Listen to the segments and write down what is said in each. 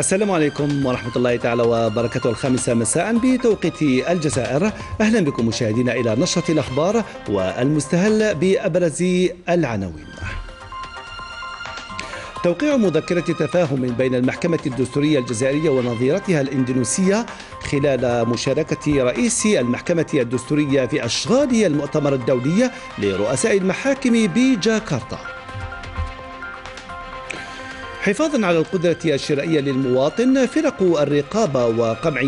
السلام عليكم ورحمة الله تعالى وبركاته. الخامسة مساء بتوقيت الجزائر. أهلا بكم مشاهدينا إلى نشرة الأخبار والمستهل بأبرز العناوين. توقيع مذكرة تفاهم بين المحكمة الدستورية الجزائرية ونظيرتها الإندونيسية خلال مشاركة رئيس المحكمة الدستورية في أشغال المؤتمر الدولي لرؤساء المحاكم بجاكرتا. حفاظا على القدرة الشرائية للمواطن فرق الرقابة وقمع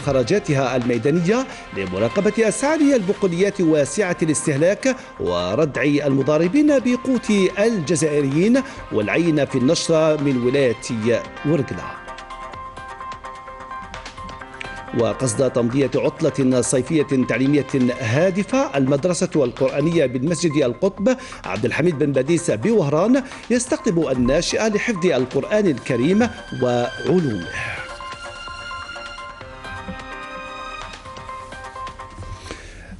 خرجاتها الميدانية لمراقبة أسعار البقوليات واسعة الاستهلاك وردع المضاربين بقوت الجزائريين والعين في النشرة من ولاية ورقلا وقصد تمضية عطلة صيفية تعليمية هادفة المدرسة القرآنية بالمسجد القطب عبد الحميد بن باديس بوهران يستقطب الناشئة لحفظ القرآن الكريم وعلومه.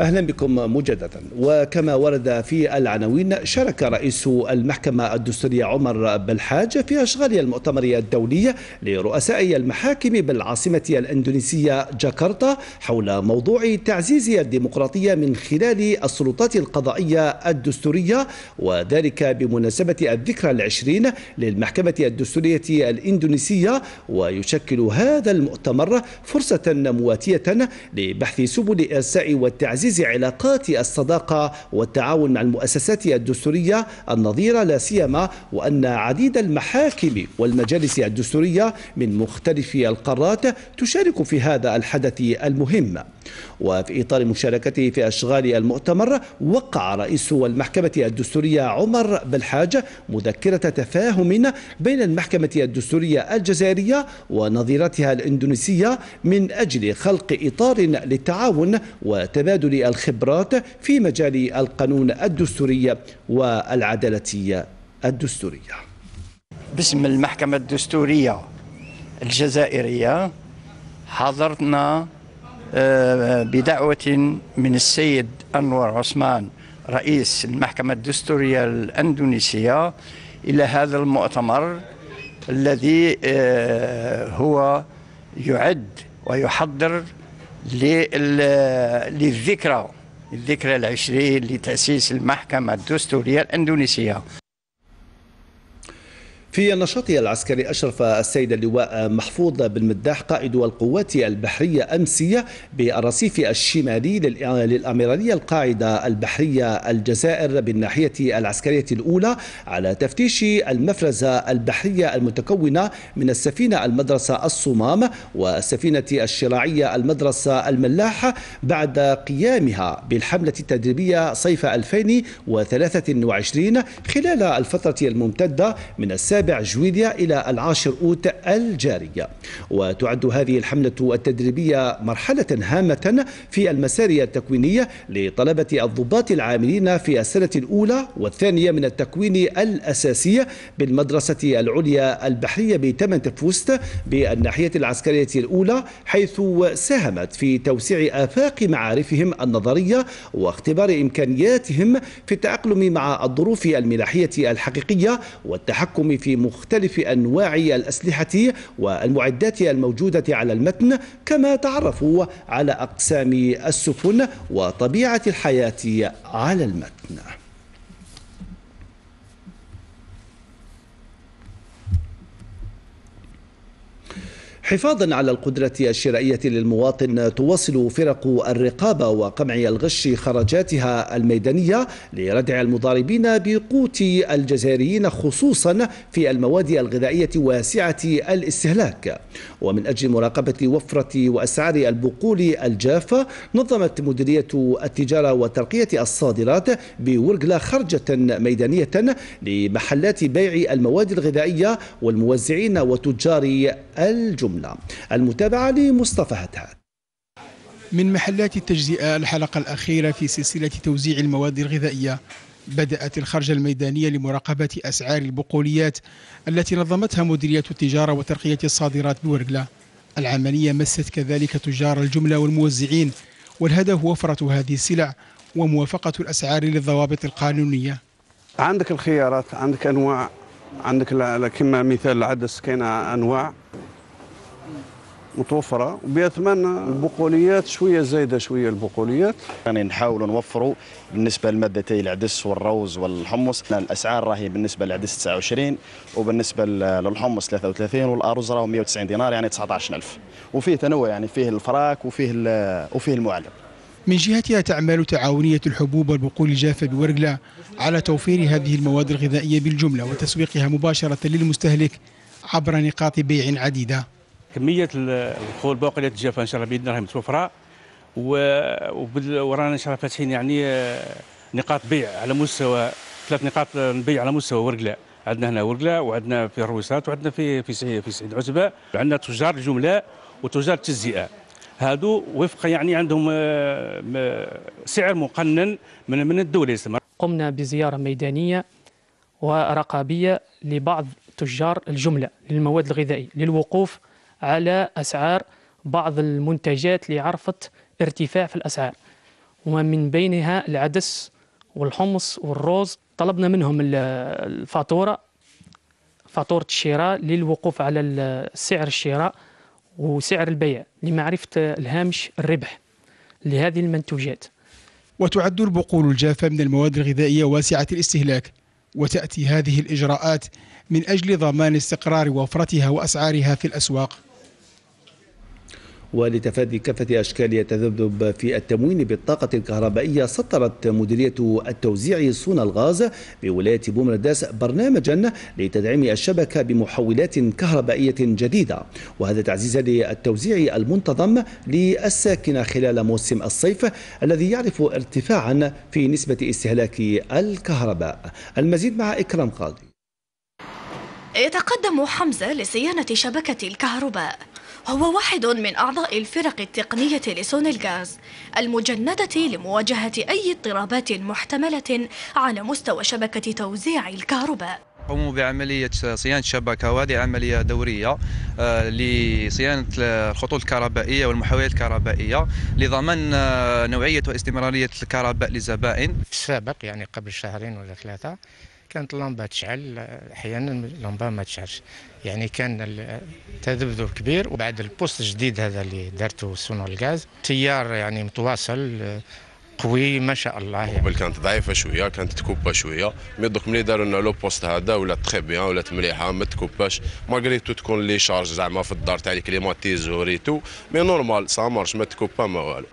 أهلا بكم مجددا. وكما ورد في العناوين شارك رئيس المحكمة الدستورية عمر بالحاج في أشغال المؤتمر الدولي لرؤساء المحاكم بالعاصمة الإندونيسية جاكرتا حول موضوع تعزيز الديمقراطية من خلال السلطات القضائية الدستورية وذلك بمناسبة الذكرى العشرين للمحكمة الدستورية الإندونيسية. ويشكل هذا المؤتمر فرصة مواتية لبحث سبل ارساء والتعزيز تعزيز علاقات الصداقة والتعاون مع المؤسسات الدستورية النظيرة لا سيما وأن عديد المحاكم والمجالس الدستورية من مختلف القارات تشارك في هذا الحدث المهم. وفي إطار مشاركته في أشغال المؤتمر وقع رئيس المحكمة الدستورية عمر بالحاج مذكرة تفاهم بين المحكمة الدستورية الجزائرية ونظيرتها الإندونيسية من أجل خلق إطار للتعاون وتبادل الخبرات في مجال القانون الدستوري والعدالة الدستورية. باسم المحكمة الدستورية الجزائرية حضرنا آه، بدعوة من السيد أنور عثمان رئيس المحكمة الدستورية الأندونيسية إلى هذا المؤتمر الذي آه، هو يعد ويحضر للذكرى الذكرى العشرين لتأسيس المحكمة الدستورية الأندونيسية. في النشاط العسكري أشرف السيد اللواء محفوظ بن مداح قائد القوات البحرية أمسية بالرصيف الشمالي للأميرالية القاعدة البحرية الجزائر بالناحية العسكرية الأولى على تفتيش المفرزة البحرية المتكونة من السفينة المدرسة الصمام والسفينة الشراعية المدرسة الملاح بعد قيامها بالحملة التدريبية صيف 2023 خلال الفترة الممتدة من السابع السابع جويليا إلى العاشر أوت الجارية. وتعد هذه الحملة التدريبية مرحلة هامة في المسار التكويني لطلبة الضباط العاملين في السنة الأولى والثانية من التكوين الأساسي بالمدرسة العليا البحرية بتمن تفوست بالناحية العسكرية الأولى حيث ساهمت في توسيع آفاق معارفهم النظرية واختبار إمكانياتهم في التأقلم مع الظروف الملاحية الحقيقية والتحكم في مختلف أنواع الأسلحة والمعدات الموجودة على المتن كما تعرفوا على أقسام السفن وطبيعة الحياة على المتن. حفاظا على القدرة الشرائية للمواطن تواصل فرق الرقابة وقمع الغش خرجاتها الميدانية لردع المضاربين بقوت الجزائريين خصوصا في المواد الغذائية واسعة الاستهلاك. ومن أجل مراقبة وفرة وأسعار البقول الجافة نظمت مديرية التجارة وترقية الصادرات بورقلا خرجة ميدانية لمحلات بيع المواد الغذائية والموزعين وتجار الجملة الجملة. المتابعة لمصطفى هتهات من محلات التجزئة الحلقة الأخيرة في سلسلة توزيع المواد الغذائية بدأت الخرجة الميدانية لمراقبة أسعار البقوليات التي نظمتها مديرية التجارة وترقية الصادرات بورقلة. العملية مست كذلك تجار الجملة والموزعين والهدف وفرة هذه السلع وموافقة الأسعار للضوابط القانونية. عندك الخيارات عندك أنواع عندك كما مثال العدس كاين أنواع. متوفرة. ثمان البقوليات شوية زايدة شوية البقوليات. يعني نحاولوا نوفروا بالنسبة لمادتي العدس والروز والحمص. الأسعار راهي بالنسبة للعدس 29 وبالنسبة للحمص 33 والأرز راه 190 دينار يعني 19000 وفيه تنوع يعني فيه الفراك وفيه وفيه المعلب من جهتها تعمل تعاونية الحبوب والبقول الجافة بورقلة على توفير هذه المواد الغذائية بالجملة وتسويقها مباشرة للمستهلك عبر نقاط بيع عديدة. كمية الخول الباقليات الجافه إن شاء الله بإذن الله متوفره ورانا ان شاء الله فاتحين يعني آه، نقاط بيع على مستوى ثلاث نقاط بيع على مستوى ورقلة. عندنا هنا ورقلة وعندنا في الرويسات وعندنا في في في سعيد عتبه عندنا تجار الجملة وتجار التجزئة. هادو وفق يعني عندهم آه، سعر مقنن من من الدولة قمنا بزيارة ميدانية ورقابية لبعض تجار الجملة للمواد الغذائية للوقوف على أسعار بعض المنتجات اللي عرفت ارتفاع في الأسعار. ومن بينها العدس والحمص والروز طلبنا منهم الفاتورة فاتورة الشراء للوقوف على سعر الشراء وسعر البيع لمعرفة الهامش الربح لهذه المنتوجات. وتعد البقول الجافة من المواد الغذائية واسعة الاستهلاك وتأتي هذه الإجراءات من أجل ضمان استقرار وفرتها وأسعارها في الأسواق. ولتفادي كافة أشكال التذبذب في التموين بالطاقة الكهربائية سطرت مديرية التوزيع صون الغاز بولاية بومرداس برنامجا لتدعيم الشبكة بمحولات كهربائية جديدة. وهذا تعزيزا للتوزيع المنتظم للساكنة خلال موسم الصيف الذي يعرف ارتفاعا في نسبة استهلاك الكهرباء. المزيد مع إكرام قاضي. يتقدم حمزة لصيانة شبكة الكهرباء. هو واحد من أعضاء الفرق التقنية لسون الغاز المجندة لمواجهة أي اضطرابات محتملة على مستوى شبكة توزيع الكهرباء. قوموا بعملية صيانة الشبكة وهذه عملية دورية آه، لصيانة الخطوط الكهربائية والمحولات الكهربائية لضمان آه، نوعية واستمرارية الكهرباء للزبائن في السابق يعني قبل شهرين ولا ثلاثة كانت اللمبة تشعل أحيانا اللمبة ما تشعلش. يعني كان التذبذب كبير وبعد ال poste الجديد هذا اللي دارته سونلغاز تيار يعني متواصل قوي ما شاء الله يعني. قبل كانت ضعيفة شوية كانت تكوبا شوية. mais دوك ملي داروا لنا le poste هذا ولات très bien ولات مليحه ما تكوباش malgré tout تكون les charges زعما في الدار تاع ال climatiseur et mais normal ça marche ما تكوبا ما والو.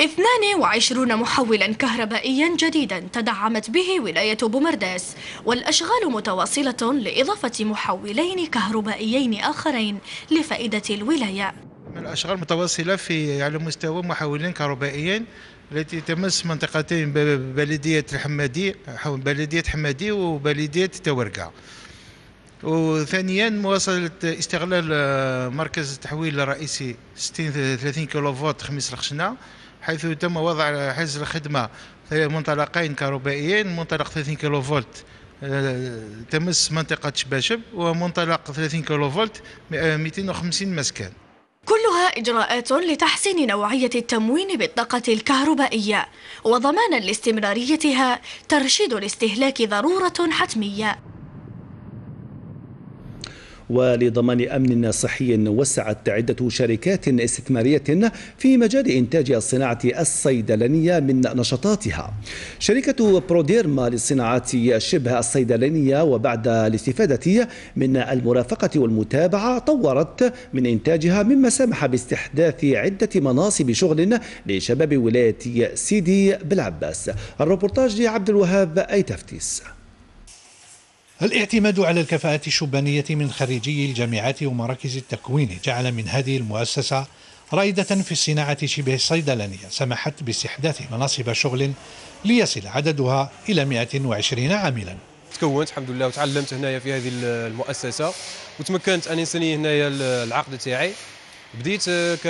22 محولا كهربائيا جديدا تدعمت به ولاية بومرداس والأشغال متواصلة لإضافة محولين كهربائيين آخرين لفائدة الولاية. الأشغال متواصلة في على مستوى محولين كهربائيين التي تمس منطقتين بلدية الحمادي بلدية حمادي وبلدية تورقة. وثانيا مواصلة استغلال مركز التحويل الرئيسي 60 30 كيلو فولت خميس الخشنة حيث تم وضع حجز الخدمة. منطلقين كهربائيين منطلق 30 كيلو فولت آه، تمس منطقة شباشب ومنطلق 30 كيلو فولت 250 مسكن. كلها إجراءات لتحسين نوعية التموين بالطاقة الكهربائية وضمانا لاستمراريتها ترشيد الاستهلاك ضرورة حتمية. ولضمان أمن صحي وسعت عدة شركات استثمارية في مجال إنتاج الصناعة الصيدلانية من نشاطاتها. شركة بروديرما للصناعات شبه الصيدلانية وبعد الاستفادة من المرافقة والمتابعة طورت من إنتاجها مما سمح باستحداث عدة مناصب شغل لشباب ولاية سيدي بالعباس الروبورتاج لعبد الوهاب أي تفتيس. الاعتماد على الكفاءة الشبانية من خريجي الجامعات ومراكز التكوين جعل من هذه المؤسسة رائدة في الصناعة شبه الصيدلانية سمحت باستحداث مناصب شغل ليصل عددها إلى 120 عاملا. تكونت الحمد لله وتعلمت هنايا في هذه المؤسسة. وتمكنت أن نسني هنايا العقد تاعي. بديت ك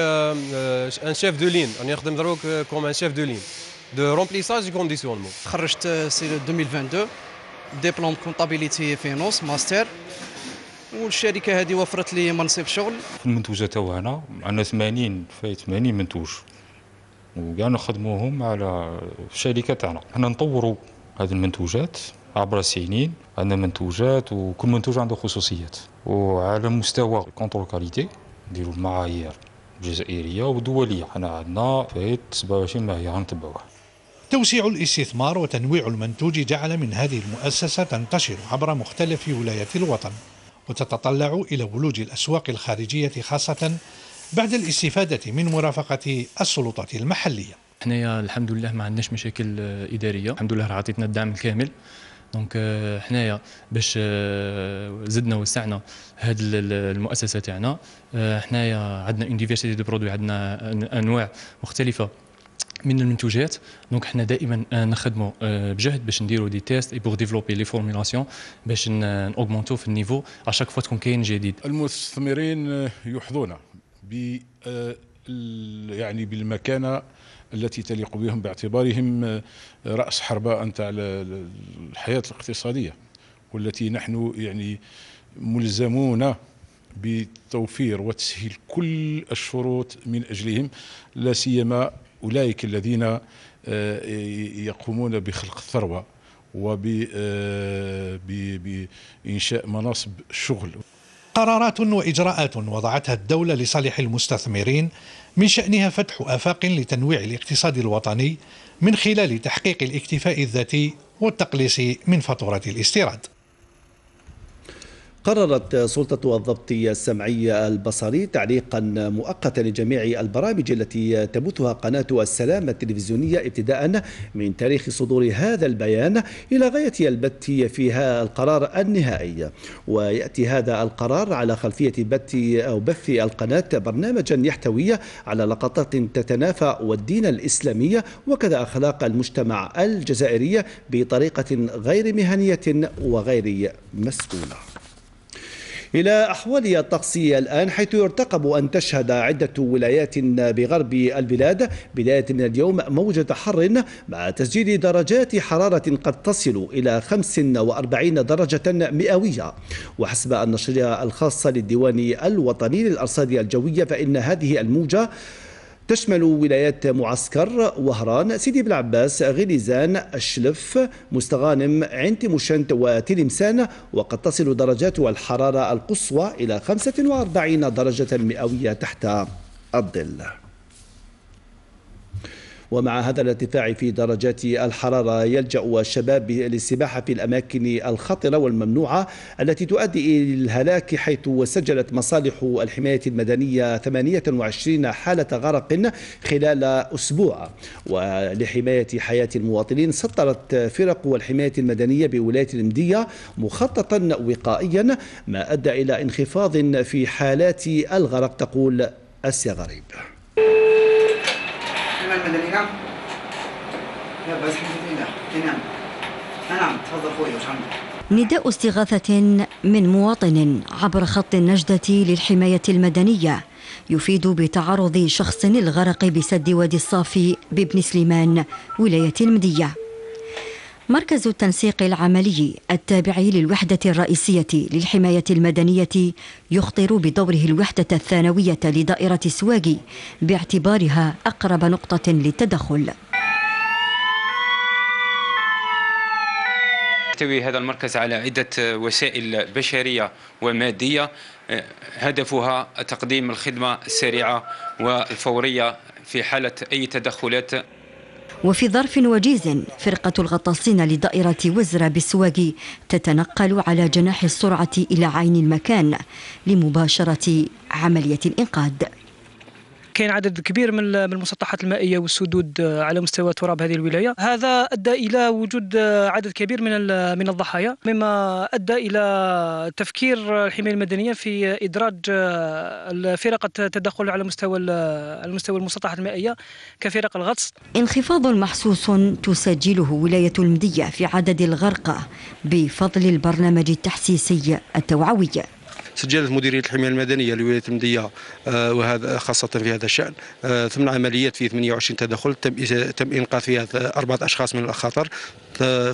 un chef de ligne راني نخدم دروك comme un chef de ligne de remplissage conditionnement خرجت c'est 2022 diplôme comptabilité finance master. والشركة هذه وفرت لي منصب شغل. في المنتوجات تاعنا عندنا 80 في 80 منتوج. وكاع نخدموهم على الشركة تاعنا. حنا نطوروا هذه المنتوجات عبر السنين. عندنا منتوجات وكل منتوج عنده خصوصيات. وعلى مستوى contrôle qualité نديروا المعايير الجزائريه ودولية. حنا عندنا فايت 27 معايير نتبعوها. توسيع الاستثمار وتنويع المنتوج جعل من هذه المؤسسة تنتشر عبر مختلف ولايات الوطن وتتطلع إلى ولوج الأسواق الخارجية خاصة بعد الاستفادة من مرافقة السلطات المحلية. حنايا الحمد لله ما عندناش مشاكل آه، إدارية. الحمد لله راه عطيتنا الدعم الكامل. donc آه، حنايا باش آه، زدنا وسعنا هذه المؤسسة تاعنا حنايا عندنا une diversité de produits عندنا أنواع مختلفة. من المنتوجات. donc حنا دائما نخدموا بجهد باش نديروا des tests et pour développer les formulations باش نوغمونتو في ال niveau. à chaque fois تكون كاين جديد. المستثمرين يحظون ب يعني بالمكانة التي تليق بهم باعتبارهم رأس حرباء نتاع الحياة الاقتصادية والتي نحن يعني ملزمون بتوفير وتسهيل كل الشروط من أجلهم لا سيما أولئك الذين آه، يقومون بخلق الثروة وبإنشاء آه، مناصب الشغل قرارات وإجراءات وضعتها الدولة لصالح المستثمرين من شأنها فتح آفاق لتنويع الاقتصاد الوطني من خلال تحقيق الاكتفاء الذاتي والتقليص من فاتورة الاستيراد. قررت سلطة الضبط السمعي البصري تعليقا مؤقتا لجميع البرامج التي تبثها قناة السلام التلفزيونية ابتداء من تاريخ صدور هذا البيان إلى غاية البث فيها القرار النهائي. ويأتي هذا القرار على خلفية بث أو بث القناة برنامجا يحتوي على لقطات تتنافى والدين الإسلامي وكذا أخلاق المجتمع الجزائري بطريقة غير مهنية وغير مسؤولة. إلى أحوال الطقس الآن حيث يرتقب أن تشهد عدة ولايات بغرب البلاد. بداية من اليوم موجة حر مع تسجيل درجات حرارة قد تصل إلى 45 درجة مئوية. وحسب النشرية الخاصة للديوان الوطني للأرصاد الجوية فإن هذه الموجة تشمل ولايات معسكر وهران. سيدي بالعباس غليزان الشلف مستغانم عين تيموشنت وتلمسان. وقد تصل درجات الحرارة القصوى إلى 45 درجة مئوية تحت الظل. ومع هذا الارتفاع في درجات الحرارة يلجأ الشباب للسباحة في الأماكن الخطرة والممنوعة التي تؤدي إلى الهلاك حيث سجلت مصالح الحماية المدنية 28 حالة غرق خلال أسبوع. ولحماية حياة المواطنين سطرت فرق الحماية المدنية بولاية المدية مخططا وقائيا ما أدى إلى انخفاض في حالات الغرق تقول أسيا غريب المدني نعم لا بس نعم نعم تفضل خويا وش نداء استغاثة من مواطن عبر خط النجدة للحماية المدنية يفيد بتعرض شخص للغرق بسد وادي الصافي بابن سليمان ولاية المدية. مركز التنسيق العملي التابع للوحدة الرئيسية للحماية المدنية يخطر بدوره الوحدة الثانوية لدائرة سواقي باعتبارها أقرب نقطة للتدخل. يحتوي هذا المركز على عدة وسائل بشرية ومادية. هدفها تقديم الخدمة السريعة والفورية في حالة أي تدخلات وفي ظرف وجيز فرقة الغطاسين لدائرة وزرة بالسواقي تتنقل على جناح السرعة إلى عين المكان لمباشرة عملية الإنقاذ. كاين عدد كبير من المسطحات المائية والسدود آه، على مستوى تراب هذه الولاية. هذا أدى إلى وجود آه، عدد كبير من من الضحايا مما أدى إلى تفكير الحماية المدنية في إدراج آه، فرق التدخل على مستوى المستوى المسطحات المائية كفرق الغطس. انخفاض محسوس تسجله ولاية المدية في عدد الغرقى بفضل البرنامج التحسيسي التوعوي. سجلت مديرية الحمايه المدنية لولاية المديه آه، وهذا خاصة في هذا الشأن. آه، عمليات في 28 تدخل تم تم إنقاذ فيها أربعة أشخاص من الخطر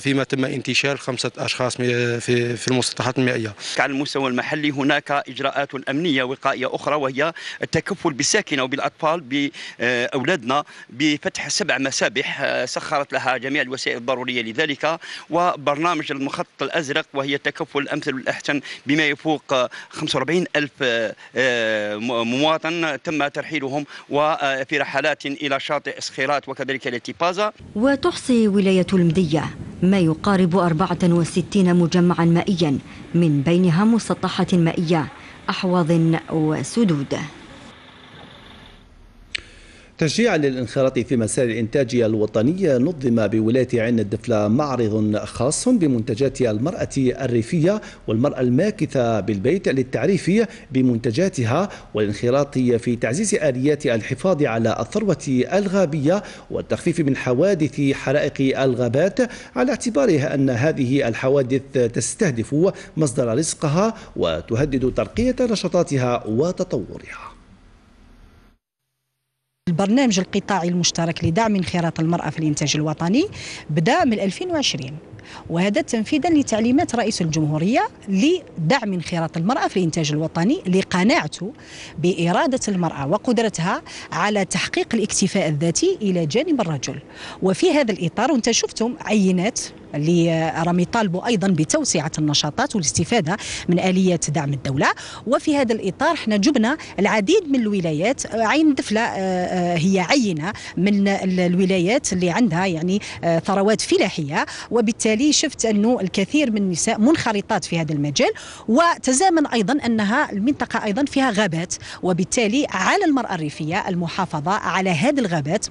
فيما تم انتشال خمسة أشخاص في في المسطحات المائية. على المستوى المحلي هناك إجراءات أمنية وقائية أخرى وهي التكفل بالساكنة وبالأطفال بأولادنا بفتح سبع مسابح سخرت لها جميع الوسائل الضرورية لذلك وبرنامج المخطط الأزرق وهي التكفل الأمثل والأحسن بما يفوق 45 ألف مواطن. تم ترحيلهم وفي رحلات إلى شاطئ اسخيرات وكذلك التي بازا وتحصي ولاية المدية. ما يقارب 64 مجمعا مائيا من بينها مسطحات مائية أحواض وسدود. تشجيعا للانخراط في مسار الإنتاج الوطني نظم بولاية عين الدفلة معرض خاص بمنتجات المرأة الريفية والمرأة الماكثة بالبيت للتعريف بمنتجاتها والانخراط في تعزيز آليات الحفاظ على الثروة الغابية والتخفيف من حوادث حرائق الغابات على اعتبارها أن هذه الحوادث تستهدف مصدر رزقها وتهدد ترقية نشاطاتها وتطورها. البرنامج القطاعي المشترك لدعم انخراط المرأة في الإنتاج الوطني بدأ من 2020 وهذا تنفيذا لتعليمات رئيس الجمهورية لدعم انخراط المرأة في الإنتاج الوطني لقناعته بإرادة المرأة وقدرتها على تحقيق الاكتفاء الذاتي إلى جانب الرجل. وفي هذا الإطار وانت شفتم عينات اللي راهم يطالبوا أيضا بتوسعة النشاطات والاستفادة من آليات دعم الدولة. وفي هذا الإطار إحنا جبنا العديد من الولايات عين دفلة هي عينة من الولايات اللي عندها يعني ثروات فلاحية. وبالتالي شفت أنه الكثير من النساء منخرطات في هذا المجال وتزامن أيضا أنها المنطقة أيضا فيها غابات وبالتالي على المرأة الريفية المحافظة على هذه الغابات.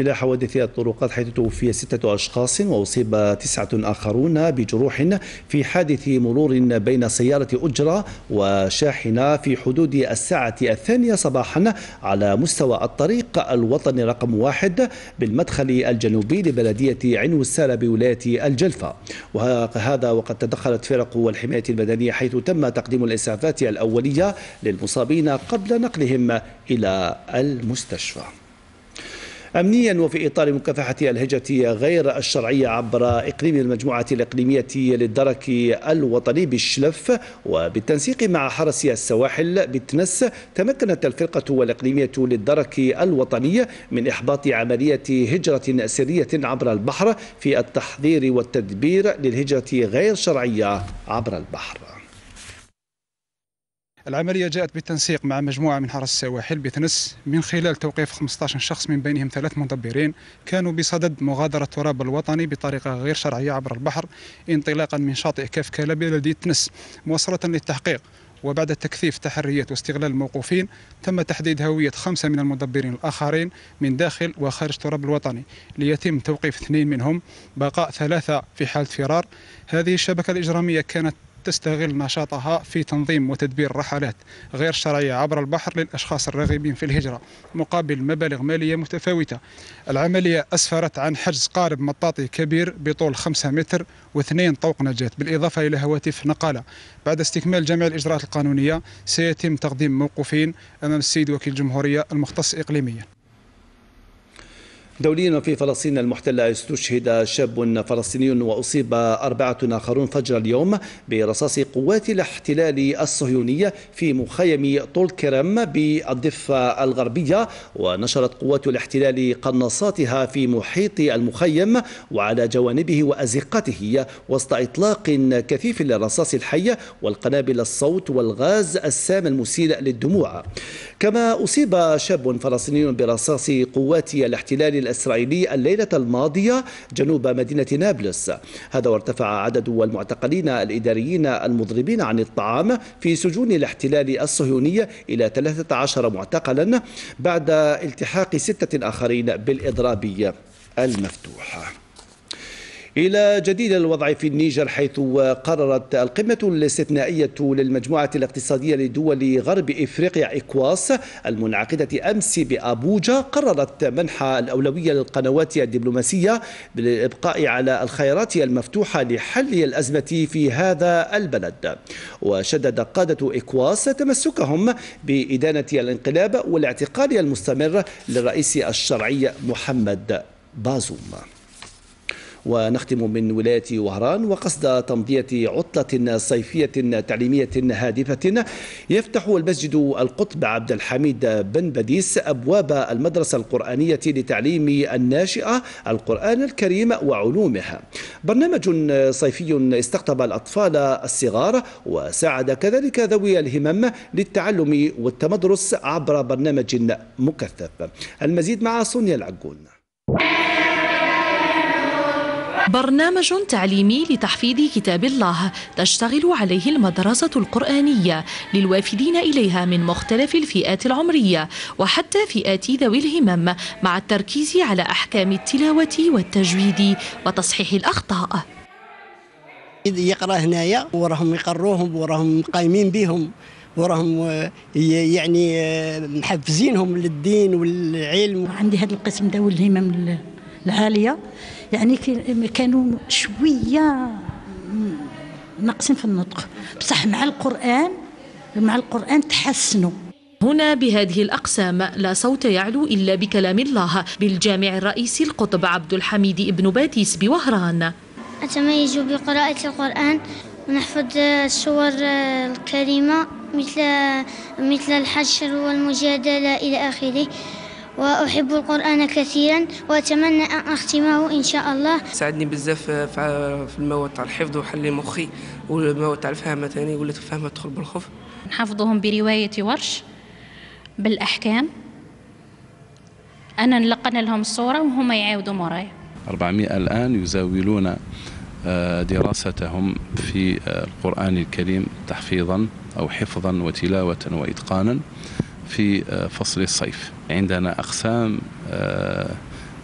إلى حوادث الطرقات حيث توفي ستة أشخاص وأصيب تسعة آخرون بجروح في حادث مرور بين سيارة أجرة وشاحنة في حدود الساعة الثانية صباحا على مستوى الطريق الوطني رقم واحد بالمدخل الجنوبي لبلدية عين وسالة بولاية الجلفة. وهذا وقد تدخلت فرق الحماية المدنية حيث تم تقديم الإسعافات الأولية للمصابين قبل نقلهم إلى المستشفى. أمنيا وفي إطار مكافحة الهجرة غير الشرعية عبر إقليم المجموعة الإقليمية للدرك الوطني بالشلف وبالتنسيق مع حرس السواحل بتنس تمكنت الفرقة والإقليمية للدرك الوطني من إحباط عملية هجرة سرية عبر البحر في التحضير والتدبير للهجرة غير شرعية عبر البحر. العملية جاءت بالتنسيق مع مجموعة من حرس السواحل بتنس من خلال توقيف 15 شخص من بينهم ثلاث مدبرين كانوا بصدد مغادرة التراب الوطني بطريقة غير شرعية عبر البحر انطلاقا من شاطئ كاف كالا بلدية تنس موصلة للتحقيق. وبعد تكثيف تحريات واستغلال الموقوفين تم تحديد هوية خمسة من المدبرين الآخرين من داخل وخارج التراب الوطني ليتم توقيف اثنين منهم. بقاء ثلاثة في حالة فرار. هذه الشبكة الإجرامية كانت تستغل نشاطها في تنظيم وتدبير رحلات غير شرعية عبر البحر للأشخاص الراغبين في الهجرة مقابل مبالغ مالية متفاوتة. العملية أسفرت عن حجز قارب مطاطي كبير بطول 5 متر واثنين طوق نجاة بالإضافة إلى هواتف نقالة. بعد استكمال جميع الإجراءات القانونية سيتم تقديم موقوفين أمام السيد وكيل الجمهورية المختص إقليميا. دوليا وفي فلسطين المحتلة استشهد شاب فلسطيني وأصيب أربعة آخرون فجر اليوم برصاص قوات الاحتلال الصهيونية في مخيم طول كرم بالضفة الغربية ونشرت قوات الاحتلال قناصاتها في محيط المخيم وعلى جوانبه وأزقته وسط إطلاق كثيف للرصاص الحي والقنابل الصوت والغاز السام المسيل للدموع. كما أصيب شاب فلسطيني برصاص قوات الاحتلال الإسرائيلي الليلة الماضية جنوب مدينة نابلس. هذا وارتفع عدد المعتقلين الإداريين المضربين عن الطعام في سجون الاحتلال الصهيوني إلى 13 معتقلا بعد التحاق ستة آخرين بالإضراب المفتوح. إلى جديد الوضع في النيجر حيث قررت القمة الاستثنائية للمجموعة الاقتصادية لدول غرب إفريقيا إكواس المنعقدة أمس بأبوجا قررت منح الأولوية للقنوات الدبلوماسية بالإبقاء على الخيارات المفتوحة لحل الأزمة في هذا البلد. وشدد قادة إكواس تمسكهم بإدانة الانقلاب والاعتقال المستمر للرئيس الشرعي محمد بازوم. ونختم من ولاية وهران وقصد تمضية عطلة صيفية تعليمية هادفة. يفتح المسجد القطب عبد الحميد بن بديس أبواب المدرسة القرآنية لتعليم الناشئة القرآن الكريم وعلومها برنامج صيفي استقطب الأطفال الصغار وساعد كذلك ذوي الهمم للتعلم والتمدرس عبر برنامج مكثف. المزيد مع سونيا العقون برنامج تعليمي لتحفيظ كتاب الله تشتغل عليه المدرسة القرآنية للوافدين إليها من مختلف الفئات العمرية وحتى فئات ذوي الهمم مع التركيز على أحكام التلاوة والتجويد وتصحيح الأخطاء. يقرأ هنايا وراهم يقروهم وراهم قايمين بهم وراهم يعني محفزينهم للدين والعلم. عندي هذا القسم ذوي الهمم العالية. يعني كانوا شوية ناقصين في النطق. بصح مع القران مع القرآن تحسنوا. هنا بهذه الأقسام لا صوت يعلو إلا بكلام الله بالجامع الرئيسي القطب عبد الحميد ابن باتيس بوهران. أتميز بقراءة القرآن؟ ونحفظ السور الكريمة مثل مثل الحشر والمجادلة إلى آخره. وأحب القرآن كثيرا وأتمنى أن أختمه إن شاء الله. ساعدني بزاف في المواد تاع الحفظ وحل مخي والمواد تاع الفهم ثاني ولات الفهم تدخل بالخف نحفظهم برواية ورش بالأحكام. أنا نلقن لهم الصورة وهم يعاودوا مورايا 400 الآن يزاولون دراستهم في القرآن الكريم تحفيظا أو حفظا وتلاوة وإتقانا. في فصل الصيف. عندنا أقسام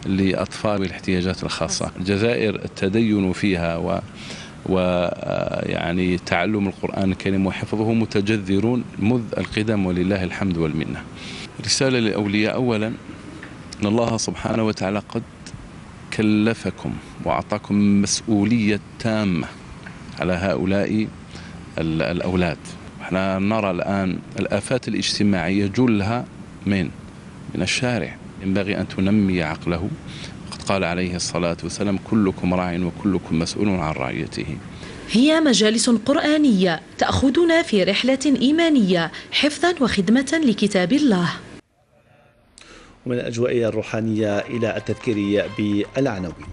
لأطفال الاحتياجات الخاصة. الجزائر التدين فيها و ويعني تعلم القرآن الكريم وحفظه متجذرون منذ القدم ولله الحمد والمنة. رسالة للأولياء أولا أن الله سبحانه وتعالى قد كلفكم وأعطاكم مسؤولية تامة على هؤلاء الأولاد. إحنا نرى الآن الآفات الاجتماعية جلها من؟ من الشارع. ينبغي أن تنمي عقله. قد قال عليه الصلاة والسلام كلكم راع وكلكم مسؤول عن رعيته. هي مجالس قرآنية تأخذنا في رحلة إيمانية حفظا وخدمة لكتاب الله. ومن الأجواء الروحانية إلى التذكير بالعناوين.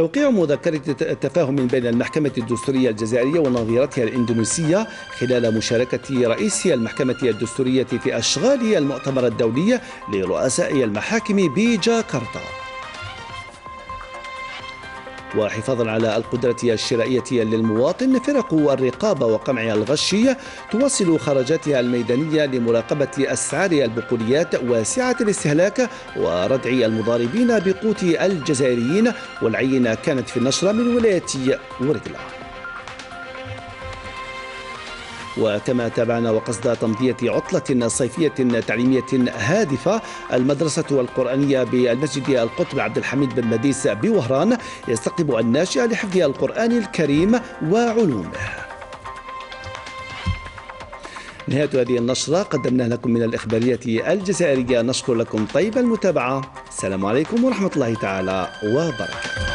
توقيع مذكرة التفاهم بين المحكمة الدستورية الجزائرية ونظيرتها الإندونيسية خلال مشاركة رئيس المحكمة الدستورية في أشغال المؤتمر الدولي لرؤساء المحاكم بجاكرتا وحفاظا على القدرة الشرائية للمواطن فرق الرقابة وقمع الغش تواصل خرجاتها الميدانية لمراقبة أسعار البقوليات وسعة الاستهلاك وردع المضاربين بقوت الجزائريين والعينة كانت في النشرة من ولاية ورقلة وكما تابعنا وقصد تمضية عطلة صيفية تعليمية هادفة المدرسة القرآنية بالمسجد القطب عبد الحميد بن مديس بوهران يستقطب الناشئة لحفظ القرآن الكريم وعلومه. نهاية هذه النشرة قدمناها لكم من الإخبارية الجزائرية. نشكر لكم طيب المتابعة. السلام عليكم ورحمة الله تعالى وبركاته.